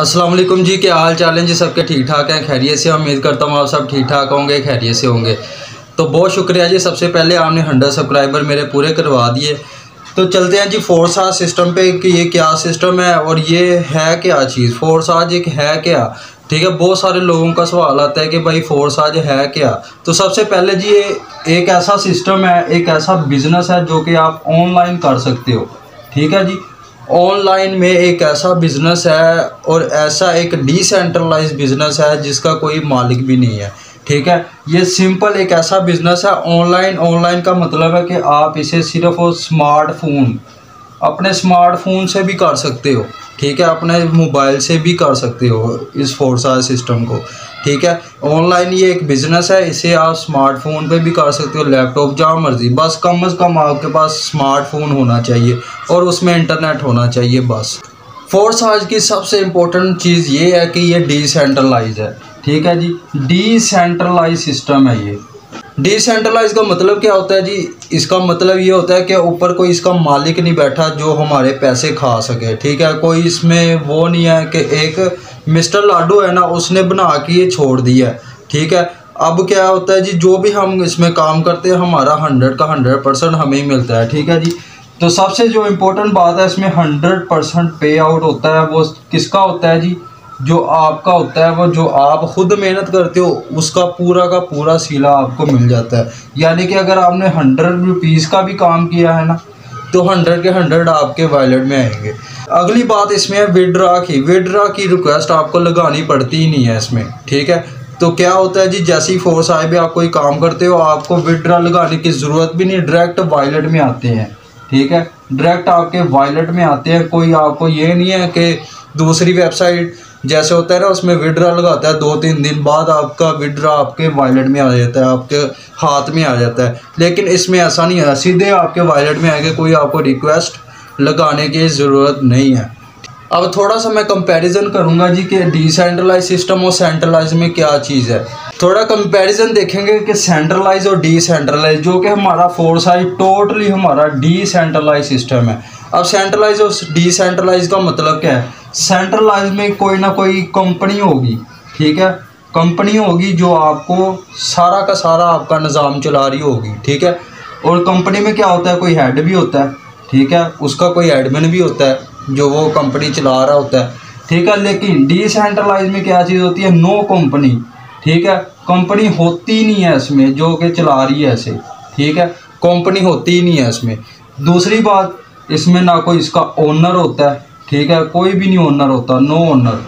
वालेकुम जी, क्या हाल चाल हैं जी? सबके ठीक ठाक हैं, खैरियत से उम्मीद करता हूँ आप सब ठीक ठाक होंगे, खैरियत से होंगे। तो बहुत शुक्रिया जी, सबसे पहले आपने हंड्रेड सब्सक्राइबर मेरे पूरे करवा दिए। तो चलते हैं जी, फोर्स आज सिस्टम पे कि ये क्या सिस्टम है और ये है क्या चीज़? फोर्स आज एक है क्या? ठीक है, बहुत सारे लोगों का सवाल आता है कि भाई फोर्स आज है क्या? तो सबसे पहले जी, ये एक ऐसा सिस्टम है, एक ऐसा बिज़नेस है जो कि आप ऑनलाइन कर सकते हो। ठीक है जी ऑनलाइन में एक ऐसा बिज़नेस है और ऐसा एक डिसेंट्रलाइज बिज़नेस है जिसका कोई मालिक भी नहीं है, ठीक है? ये सिंपल एक ऐसा बिज़नेस है, ऑनलाइन ऑनलाइन का मतलब है कि आप इसे सिर्फ़ और स्मार्टफ़ोन अपने स्मार्टफ़ोन से भी कर सकते हो, ठीक है? अपने मोबाइल से भी कर सकते हो इस फोर्सा सिस्टम को। ठीक है? ऑनलाइन ये एक बिज़नेस है, इसे आप स्मार्टफ़ोन पे भी कर सकते हो लैपटॉप जहाँ मर्ज़ी। बस कम अज़ कम आपके पास स्मार्टफ़ोन होना चाहिए और उसमें इंटरनेट होना चाहिए बस। फोर्स आज की सबसे इम्पोर्टेंट चीज़ ये है कि ये डिसेंट्रलाइज है। ठीक है जी? डिसेंट्रलाइज सिस्टम है ये। डिसेंट्रलाइज का मतलब क्या होता है जी? इसका मतलब ये होता है कि ऊपर कोई इसका मालिक नहीं बैठा जो हमारे पैसे खा सके, ठीक है? कोई इसमें वो नहीं है कि एक मिस्टर लाडू है ना, उसने बना के ये छोड़ दिया ठीक है? अब क्या होता है जी, जो भी हम इसमें काम करते हैं, हमारा हंड्रेड का हंड्रेड परसेंट हमें ही मिलता है, ठीक है जी? तो सबसे जो इम्पोर्टेंट बात है, इसमें हंड्रेड परसेंट पे आउट होता है, वो किसका होता है जी? जो आपका होता है, वो जो आप खुद मेहनत करते हो, उसका पूरा का पूरा सिला आपको मिल जाता है। यानी कि अगर आपने हंड्रेड रुपीज़ का भी काम किया है ना तो हंड्रेड के हंड्रेड आपके वॉलेट में आएँगे। अगली बात इसमें है विड्रा की। विड्रा की रिक्वेस्ट आपको लगानी पड़ती ही नहीं है इसमें, ठीक है? तो क्या होता है जी, जैसी फोर्स आए भी आप कोई काम करते हो, आपको विड्रा लगाने की ज़रूरत भी नहीं डायरेक्ट वॉलेट में आते हैं, ठीक है? डायरेक्ट आपके वॉलेट में आते हैं, कोई आपको ये नहीं है कि दूसरी वेबसाइट जैसे होता है ना, उसमें विड्रा लगाता है दो तीन दिन बाद आपका विड्रा आपके वॉलेट में आ जाता है, आपके हाथ में आ जाता है। लेकिन इसमें ऐसा नहीं है, सीधे आपके वॉलेट में आएगा कोई आपको रिक्वेस्ट लगाने की ज़रूरत नहीं है। अब थोड़ा सा मैं कंपैरिजन करूँगा जी कि डिसेंट्रलाइज सिस्टम और सेंट्रलाइज में क्या चीज़ है। थोड़ा कंपैरिजन देखेंगे कि सेंट्रलाइज और डिसेंट्रलाइज जो कि हमारा फोर्स आई टोटली हमारा डिसेंट्रलाइज सिस्टम है। अब सेंट्रलाइज और डिसेंट्रलाइज का मतलब क्या है? सेंट्रलाइज में कोई ना कोई कंपनी होगी, ठीक है? कंपनी होगी जो आपको सारा का सारा आपका निज़ाम चला रही होगी, ठीक है? और कंपनी में क्या होता है? कोई हेड भी होता है, ठीक है? उसका कोई एडमिन भी होता है, जो वो कंपनी चला रहा होता है, ठीक है? लेकिन डिसेंट्रलाइज में क्या चीज़ होती है? नो कंपनी ठीक है? कंपनी होती नहीं है इसमें, जो कि चला रही है ऐसे, ठीक है? कंपनी होती ही नहीं है इसमें। दूसरी बात, इसमें ना कोई इसका ओनर होता है ठीक है? कोई भी नहीं ओनर होता नो ओनर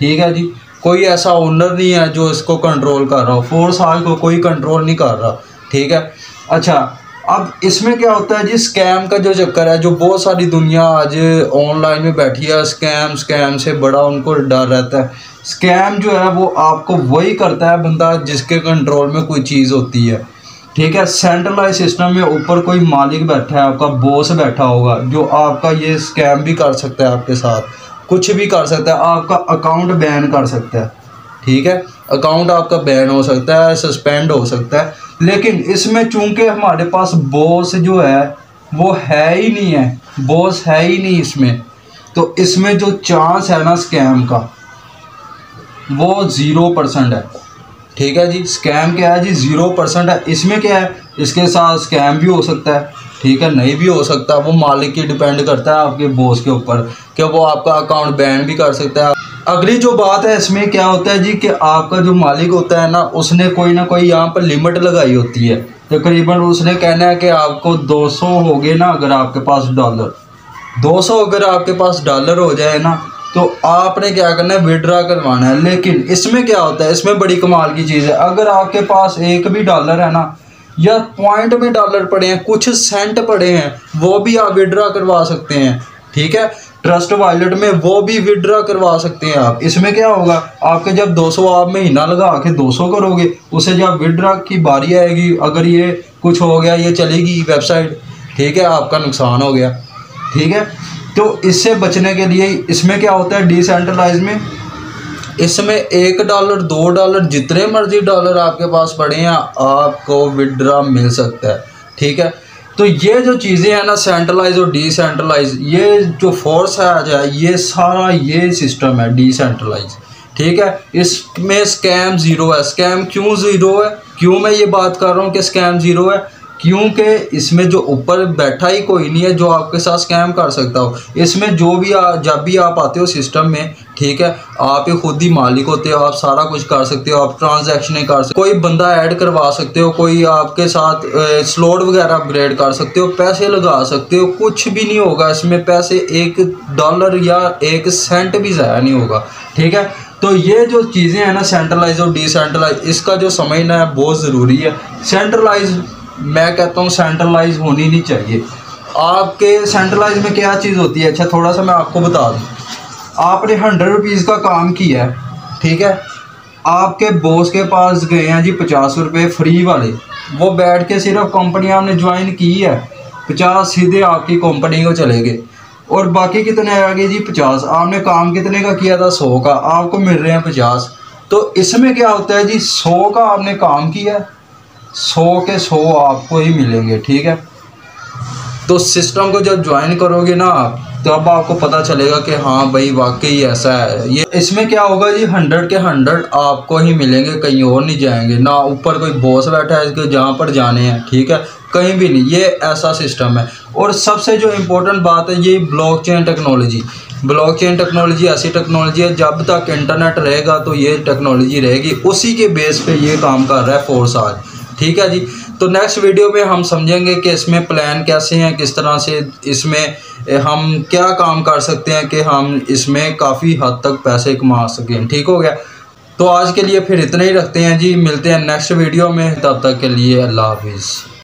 ठीक है जी? कोई ऐसा ओनर नहीं है जो इसको कंट्रोल कर रहा हो। फोर साल को कोई कंट्रोल नहीं कर रहा। ठीक है? अच्छा अब इसमें क्या होता है जी? स्कैम का जो चक्कर है, जो बहुत सारी दुनिया आज ऑनलाइन में बैठी है स्कैम स्कैम से बड़ा उनको डर रहता है। स्कैम जो है, वो आपको वही करता है बंदा जिसके कंट्रोल में कोई चीज़ होती है। ठीक है सेंट्रलाइज सिस्टम में ऊपर कोई मालिक बैठा है, आपका बॉस बैठा होगा, जो आपका ये स्कैम भी कर सकता है आपके साथ, कुछ भी कर सकता है, आपका अकाउंट बैन कर सकता है, ठीक है? अकाउंट आपका बैन हो सकता है सस्पेंड हो सकता है, लेकिन इसमें चूँकि हमारे पास बॉस जो है, वो है ही नहीं है बॉस है ही नहीं इसमें तो इसमें जो चांस है ना स्कैम का, वो ज़ीरो परसेंट है। ठीक है जी स्कैम क्या है जी? ज़ीरो परसेंट है। इसमें क्या है? इसके साथ स्कैम भी हो सकता है। ठीक है, नहीं भी हो सकता। वो मालिक की डिपेंड करता है आपके बॉस के ऊपर कि वो आपका अकाउंट बैन भी कर सकता है। अगली जो बात है, इसमें क्या होता है जी कि आपका जो मालिक होता है ना, उसने कोई ना कोई यहाँ पर लिमिट लगाई होती है। तकरीबन उसने कहना है कि आपको 200 हो गए ना अगर आपके पास डॉलर 200 अगर आपके पास डॉलर हो जाए ना तो आपने क्या करना है? विड्रा करवाना है। लेकिन इसमें क्या होता है? इसमें बड़ी कमाल की चीज़ है। अगर आपके पास एक भी डॉलर है ना, या पॉइंट में डॉलर पड़े हैं, कुछ सेंट पड़े हैं, वो भी आप विड्रा करवा सकते हैं। ठीक है? ट्रस्ट वॉलेट में वो भी विड्रा करवा सकते हैं आप। इसमें क्या होगा? आपके जब 200 आप महीना लगा के 200 करोगे, उसे जब विड्रा की बारी आएगी, अगर ये कुछ हो गया, ये चलेगी वेबसाइट ठीक है? आपका नुकसान हो गया। ठीक है? तो इससे बचने के लिए इसमें क्या होता है? डिसेंट्रलाइज में इसमें एक डॉलर दो डॉलर जितने मर्ज़ी डॉलर आपके पास पड़े हैं आपको विड्रा मिल सकता है। ठीक है? तो ये जो चीज़ें हैं ना सेंट्रलाइज और डिसेंट्रलाइज ये जो फोर्स है ये सारा ये सिस्टम है डिसेंट्रलाइज ठीक है? इसमें स्कैम ज़ीरो है। स्कैम क्यों ज़ीरो है? क्यों मैं ये बात कर रहा हूँ कि स्कैम ज़ीरो है? क्योंकि इसमें जो ऊपर बैठा ही कोई नहीं है जो आपके साथ स्कैम कर सकता हो। इसमें जो भी आ, जब भी आप आते हो सिस्टम में ठीक है आप ही खुद ही मालिक होते हो आप सारा कुछ कर सकते हो आप ट्रांजैक्शन कर सकते हो। कोई बंदा ऐड करवा सकते हो कोई आपके साथ स्लोड वगैरह अपग्रेड कर सकते हो पैसे लगा सकते हो कुछ भी नहीं होगा इसमें पैसे एक डॉलर या एक सेंट भी ज़ाया नहीं होगा ठीक है? तो ये जो चीज़ें हैं ना सेंट्रलाइज और डिसेंट्रलाइज इसका जो समझना है बहुत ज़रूरी है। सेंट्रलाइज मैं कहता हूँ सेंट्रलाइज होनी नहीं चाहिए। आपके सेंट्रलाइज में क्या चीज़ होती है? अच्छा थोड़ा सा मैं आपको बता दूँ। आपने हंड्रेड रुपीज़ का काम किया है, ठीक है? आपके बॉस के पास गए हैं जी पचास रुपये फ्री वाले। वो बैठ के सिर्फ़ कंपनी आपने ज्वाइन की है। पचास सीधे आपकी कंपनी को चले गए। और बाकी कितने आ गए जी? पचास। आपने काम कितने का किया था? सौ का। आपको मिल रहे हैं पचास। तो इसमें क्या होता है जी? सौ का आपने काम किया सौ के सौ आपको ही मिलेंगे, ठीक है? तो सिस्टम को जब ज्वाइन करोगे ना आप तब आपको पता चलेगा कि हाँ भाई, वाकई ऐसा है। ये इसमें क्या होगा जी हंड्रेड के हंड्रेड आपको ही मिलेंगे, कहीं और नहीं जाएँगे। ना ऊपर कोई बॉस बैठा है जहाँ पर जाने हैं, ठीक है? कहीं भी नहीं, ये ऐसा सिस्टम है। और सबसे जो इम्पोर्टेंट बात है, ये ब्लॉकचेन टेक्नोलॉजी ब्लॉकचेन टेक्नोलॉजी ऐसी टेक्नोलॉजी है, जब तक इंटरनेट रहेगा तो ये टेक्नोलॉजी रहेगी। उसी के बेस पे ये काम कर रहा है फोर्स आज। ठीक है जी। तो नेक्स्ट वीडियो में हम समझेंगे कि इसमें प्लान कैसे हैं, किस तरह से इसमें हम क्या काम कर सकते हैं कि हम इसमें काफ़ी हद तक पैसे कमा सकें। ठीक हो गया? तो आज के लिए फिर इतना ही रखते हैं जी। मिलते हैं नेक्स्ट वीडियो में। तब तक के लिए अल्लाह हाफिज़।